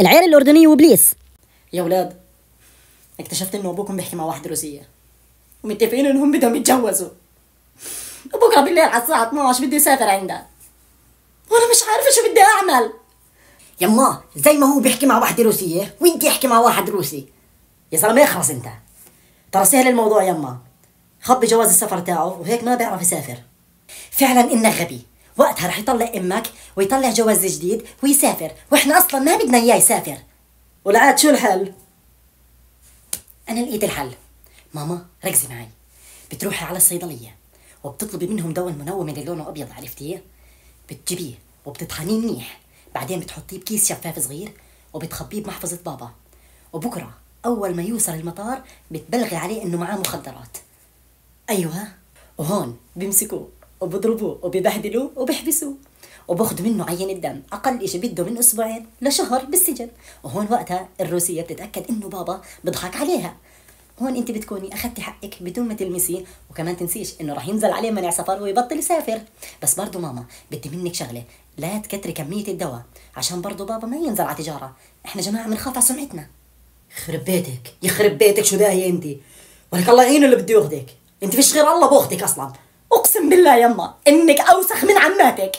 العيلة الأردنية وإبليس. يا ولاد اكتشفت إنه أبوكم بيحكي مع واحدة روسية. ومتفقين إنهم بدهم يتجوزوا. وبكره بالليل على الساعة 12 بدي أسافر عندها وأنا مش عارفة شو بدي أعمل. يما زي ما هو بيحكي مع واحدة روسية وانت احكي مع واحد روسي. يا زلمة اخرس أنت؟ ترى سهل الموضوع يما. خبي جواز السفر تاعه وهيك ما بيعرف يسافر. فعلا إنك غبي. وقتها رح يطلع أمك ويطلع جواز جديد ويسافر. وإحنا أصلا ما بدنا إياه يسافر. والعاد شو الحل؟ أنا لقيت الحل. ماما ركزي معي. بتروحي على الصيدلية وبتطلبي منهم دواء المنوم اللي لونه أبيض عرفتيه بتجيبيه وبتطحنيه منيح. بعدين بتحطيه بكيس شفاف صغير وبتخبيه بمحفظة بابا. وبكرة أول ما يوصل المطار بتبلغي عليه إنه معاه مخدرات. أيوه. وهون بيمسكوه. وبضربوه وبيبهدلوه وبيحبسوه. وباخذوا منه عينة دم أقل إشي بده من أسبوعين لشهر بالسجن. وهون وقتها الروسية بتتأكد إنه بابا بضحك عليها. هون أنت بتكوني أخذتي حقك بدون ما تلمسيه. وكمان تنسيش إنه رح ينزل عليه منع سفر ويبطل يسافر. بس برضو ماما بدي منك شغلة. لا تكتري كمية الدواء عشان برضو بابا ما ينزل على تجارة. إحنا جماعة بنخاف على سمعتنا. يخرب بيتك يخرب بيتك شو داهية أنت؟ ولك الله يعينه اللي بده ياخذك أنت فيش غير الله باخذك أصلا. أقسم بالله يما إنك أوسخ من عماتك.